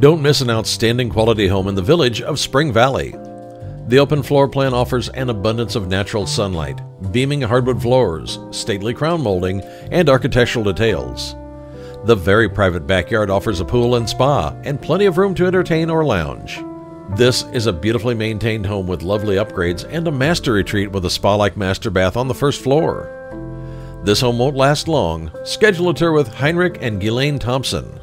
Don't miss an outstanding quality home in the village of Spring Valley. The open floor plan offers an abundance of natural sunlight, beaming hardwood floors, stately crown molding, and architectural details. The very private backyard offers a pool and spa, and plenty of room to entertain or lounge. This is a beautifully maintained home with lovely upgrades and a master retreat with a spa like master bath on the first floor. This home won't last long. Schedule a tour with Henrik and Ghislaine Thomsen.